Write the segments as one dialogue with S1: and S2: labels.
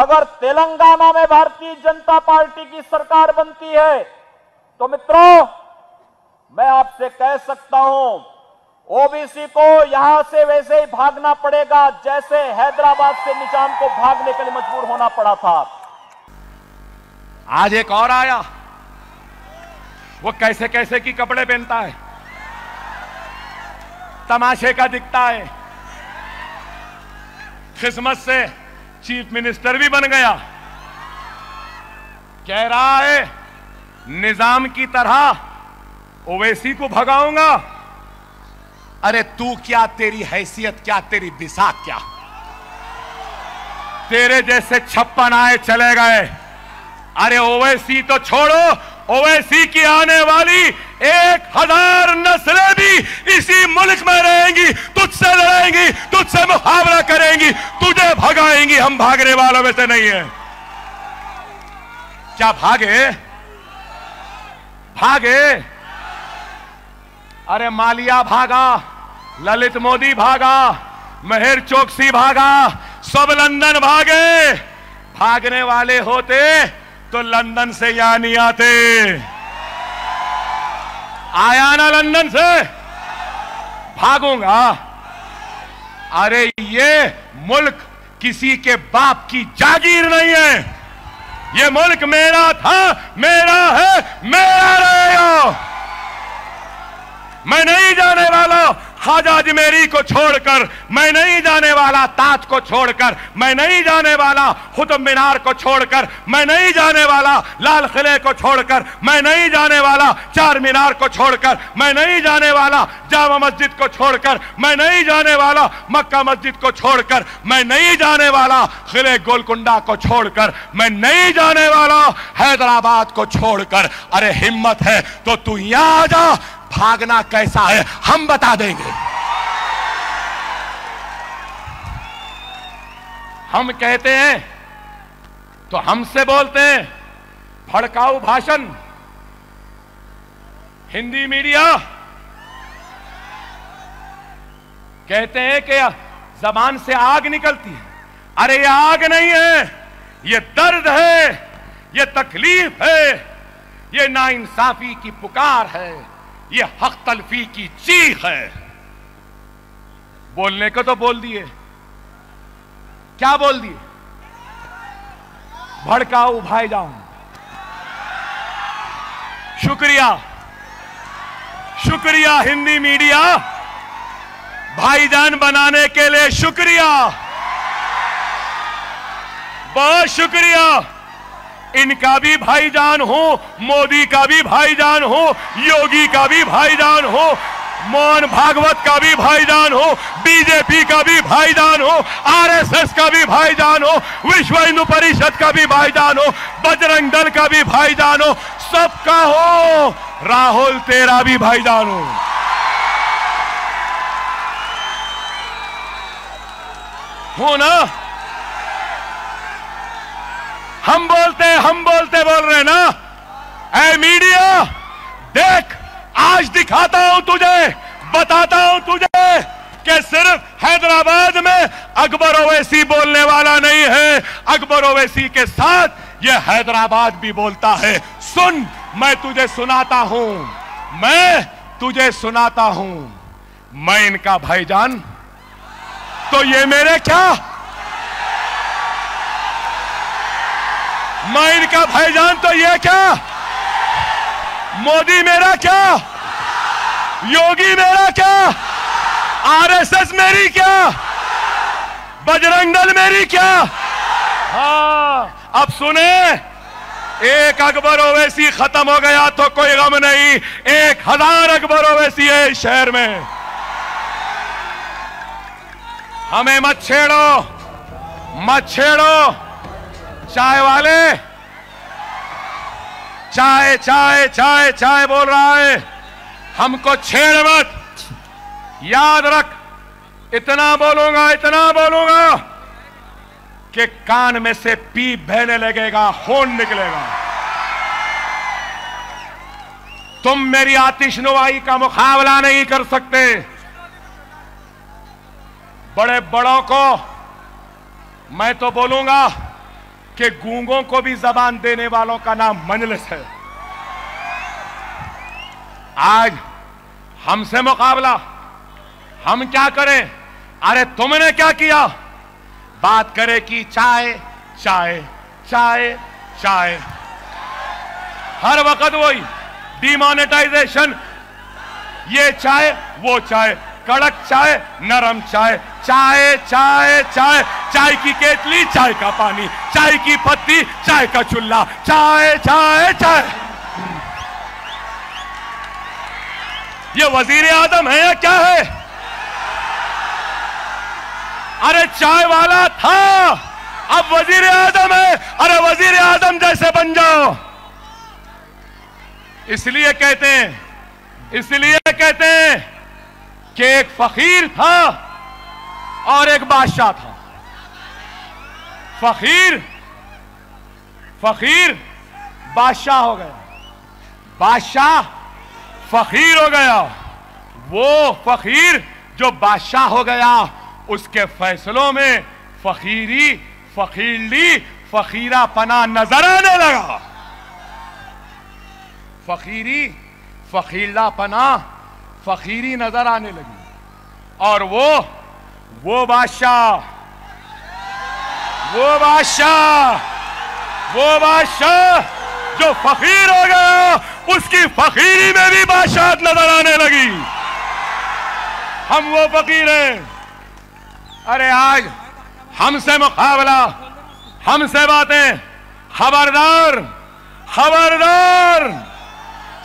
S1: अगर तेलंगाना में भारतीय जनता पार्टी की सरकार बनती है तो मित्रों, मैं आपसे कह सकता हूँ ओबीसी को यहाँ से वैसे ही भागना पड़ेगा, जैसे हैदराबाद से निज़ाम को भागने के लिए मजबूर होना पड़ा था।
S2: आज एक और आया। वो कैसे कैसे की कपड़े पहनता है। तमाशे का दिखता है। किस्मत से चीफ मिनिस्टर भी बन गया। कह रहा है, निज़ाम की तरह ओवैसी को भगाऊँगा। अरे तू क्या तेरी हैसियत, क्या तेरी दिशा क्या? तेरे जैसे छप्पन आए चले गए। अरे ओवैसी तो छोड़ो, ओवैसी की आने वाली एक हज़ार नस्लें भी इसी मुल्क में रहेंगी, तुझसे लड़ेंगी, तुझसे मुकाबला करेंगी, तुझे भगाएँगी, हम भागने वालों में से नहीं है। क्या भागे? भागे? अरे मालिया भागा, ललित मोदी भागा, मेहर चौकसी भागा, सब लंदन भागे। भागने वाले होते तो लंदन से यहाँ नहीं आते। आया ना लंदन से। भागूँगा। अरे ये मुल्क किसी के बाप की जागीर नहीं है। ये मुल्क मेरा था, मेरा है, मेरा रहेगा मैं नहीं जाने वाला। ख्वाजा अजमेरी को छोड़कर, मैं नहीं जाने वाला ताज को छोड़कर, मैं नहीं जाने वाला खुतब मीनार को छोड़कर, मैं नहीं जाने वाला लाल किले को छोड़कर, मैं नहीं जाने वाला चार मीनार को छोड़कर, मैं नहीं जाने वाला जामा मस्जिद को छोड़कर, मैं नहीं जाने वाला मक्का मस्जिद को छोड़कर, मैं नहीं जाने वाला किले गोलकुंडा को छोड़कर, मैं नहीं जाने वाला हैदराबाद को छोड़कर। अरे हिम्मत है तो तू यहाँ आ जा भागना कैसा है, हम बता देंगे। हम कहते हैं तो हमसे बोलते हैं, भड़काऊ भाषण। हिंदी मीडिया कहते हैं कि जबान से आग निकलती है। अरे, ये आग नहीं है, ये दर्द है, ये तकलीफ़ है, ये नाइंसाफी की पुकार है। ये हक तलफी की चीख है। बोलने को तो बोल दिए। क्या बोल दिए? भड़काऊ भाईजान शुक्रिया। शुक्रिया हिंदी मीडिया। भाईजान बनाने के लिए शुक्रिया। बहुत शुक्रिया। इनका भी भाईजान हो, मोदी का भी भाईजान हो, योगी का भी भाईजान हो मोहन भागवत का भी भाईजान हो, बीजेपी का भी भाईजान हो, आरएसएस का भी भाईजान हो, विश्व हिंदू परिषद का भी भाईजान हो, बजरंग दल का भी भाईजान हो, सबका हो, राहुल तेरा भी भाईजान हो। हो ना? हम बोलते हम बोलते बोल रहे ना? ए मीडिया, देख, आज दिखाता हूँ तुझे, बताता हूँ तुझे कि सिर्फ़ हैदराबाद में अकबर ओवैसी बोलने वाला नहीं है। अकबर ओवैसी के साथ ये हैदराबाद भी बोलता है। सुन, मैं तुझे सुनाता हूँ, मैं तुझे सुनाता हूँ। मैं इनका भाईजान तो ये मेरे क्या मैं इनका भाईजान तो ये क्या? मोदी मेरा क्या? योगी मेरा क्या? आरएसएस मेरी क्या? बजरंग दल मेरी क्या? हाँ अब सुने। एक अकबर ओवैसी खत्म हो गया तो कोई गम नहीं। एक हज़ार अकबर ओवैसी है इस शहर में। हमें मत छेड़ो। मत छेड़ो। चाय वाले। चाय चाय चाय चाय बोल रहा है। हमको छेड़ मत। याद रख, इतना बोलूँगा इतना बोलूँगा कि कान में से पी बहने लगेगा होन निकलेगा। तुम मेरी आतिशनुवाई का मुकाबला नहीं कर सकते। बड़े बड़ों को मैं तो बोलूँगा कि गूंगों को भी जबान देने वालों का नाम मजलिस है। आज हमसे मुकाबला, हम क्या करें? अरे तुमने क्या किया? बात करे कि चाय चाय चाय चाय। हर वक्त वही डिमोनेटाइजेशन ये चाय, वो चाय, कड़क चाय, नरम चाय चाय चाय चाय। चाय की केतली, चाय का पानी, चाय की पत्ती, चाय का चूल्हा, चाय चाय चाय। ये वज़ीर आदम है या क्या है? अरे चाय वाला था, अब वज़ीर आदम है। अरे वज़ीर आदम जैसे बन जाओ। इसलिए कहते हैं, इसलिए कहते हैं कि एक फकीर था और एक बादशाह था। फकीर फकीर बादशाह हो गया। बादशाह फकीर हो गया। वो फकीर जो बादशाह हो गया, उसके फैसलों में फकीरी, फकीरली फकीरा पना नज़र आने लगा। फकीरी फकीला पना फकीरी नज़र आने लगी। और वो वो बादशाह वो बादशाह वो बादशाह जो फकीर हो गया, उसकी फकीरी में भी बादशाह नज़र आने लगी। हम वो फकीर हैं। अरे आज हमसे मुकाबला, हमसे बातें, खबरदार खबरदार,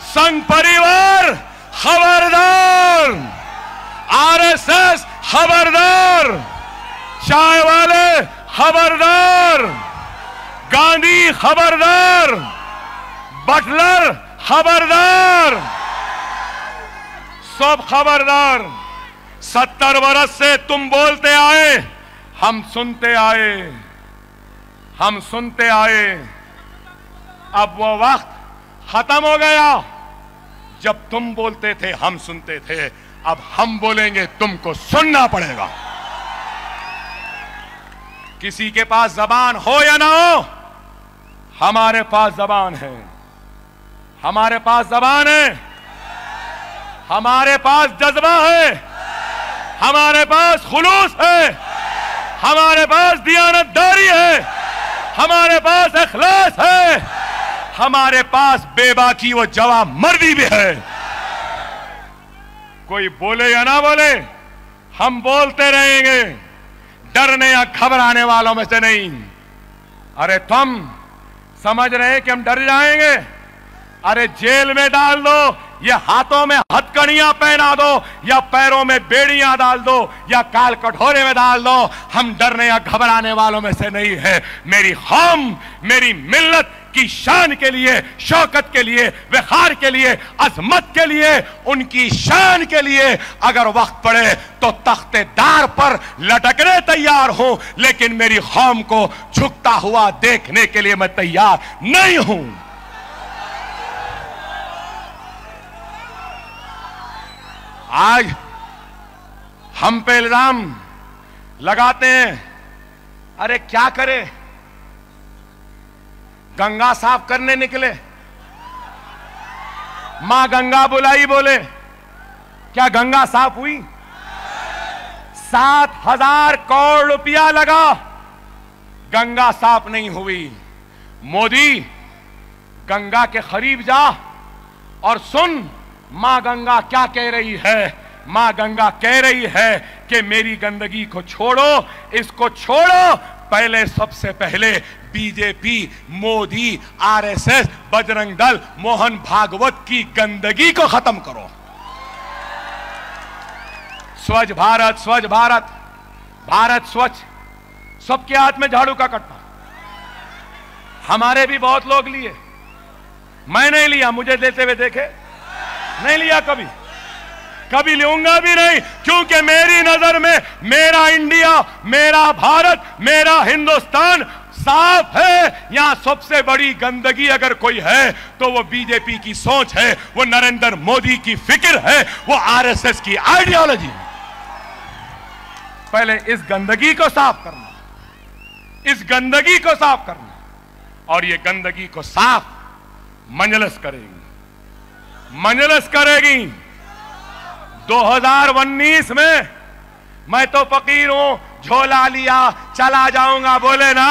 S2: संघ परिवार, खबरदार, आरएसएस, खबरदार, चाय वाले खबरदार, गांधी खबरदार, बटलर खबरदार। सब खबरदार, सत्तर वर्ष से तुम बोलते आए, हम सुनते आए, हम सुनते आए। अब वो वक्त खत्म हो गया, जब तुम बोलते थे, हम सुनते थे, अब हम बोलेंगे, तुमको सुनना पड़ेगा। किसी के पास जबान हो या ना हो, हमारे पास जबान है। हमारे पास जबान है। हमारे पास जज्बा है। हमारे पास खुलूस है। हमारे पास दियानतदारी है। हमारे पास अखलास है। हमारे पास बेबाकी वो जवाब मर्दी भी है। कोई बोले या ना बोले, हम बोलते रहेंगे। डरने या घबराने वालों में से नहीं। अरे तुम समझ रहे हैं कि हम डर जाएँगे? अरे जेल में डाल दो, या हाथों में हथकड़ियाँ पहना दो, या पैरों में बेड़ियाँ डाल दो, या काल कठोरे में डाल दो। हम डरने या घबराने वालों में से नहीं है। मेरी हम, मेरी मिल्लत की शान के लिए, शौकत के लिए, विखार के लिए, अजमत के लिए, उनकी शान के लिए अगर वक्त पड़े तो तख्तेदार पर लटकने तैयार हूँ। लेकिन मेरी कौम को झुकता हुआ देखने के लिए मैं तैयार नहीं हूँ। आज हम पे इल्ज़ाम लगाते हैं। अरे क्या करे? गंगा साफ़ करने निकले। माँ गंगा बुलाई बोले, क्या गंगा साफ़ हुई? सात हज़ार करोड़ रुपया लगा। गंगा साफ़ नहीं हुई। मोदी, गंगा के करीब जा और सुन, माँ गंगा क्या कह रही है? माँ गंगा कह रही है कि मेरी गंदगी को छोड़ो, इसको छोड़ो पहले सबसे पहले बीजेपी, मोदी, आरएसएस, बजरंग दल, मोहन भागवत की गंदगी को खत्म करो। स्वच्छ भारत स्वच्छ भारत। भारत स्वच्छ। सबके हाथ में झाड़ू का कट्टा। हमारे भी बहुत लोग लिए। मैं नहीं लिया, मुझे देते हुए देखे। नहीं लिया कभी। कभी लूँगा भी नहीं, क्योंकि मेरी नज़र में मेरा इंडिया, मेरा भारत, मेरा हिंदुस्तान साफ़ है। यहाँ सबसे बड़ी गंदगी अगर कोई है तो वो बीजेपी की सोच है, वो नरेंद्र मोदी की फ़िक्र है, वो आरएसएस की आइडियोलॉजी है। पहले इस गंदगी को साफ़ करना, इस गंदगी को साफ़ करना, और ये गंदगी को साफ़, मंजलस करेगी मंजलस करेगी। 2019 में मैं तो फकीर हूँ, झोला लिया, चला जाऊँगा, बोले ना?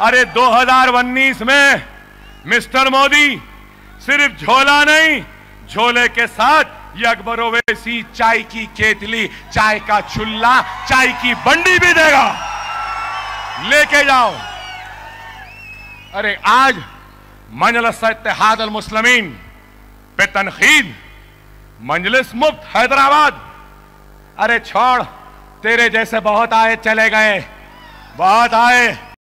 S2: अरे 2019 में मिस्टर मोदी सिर्फ़ झोला नहीं, झोले के साथ ये अकबर चाय की केतली, चाय का चुल्ला, चाय की बंडी भी देगा। लेके जाओ। अरे आज मंजलस इत्तेहाद अल मुस्लिमीन पे तनखीद मंजलिस मुक्त हैदराबाद। अरे छोड़ तेरे जैसे बहुत आए चले गए। बहुत आए।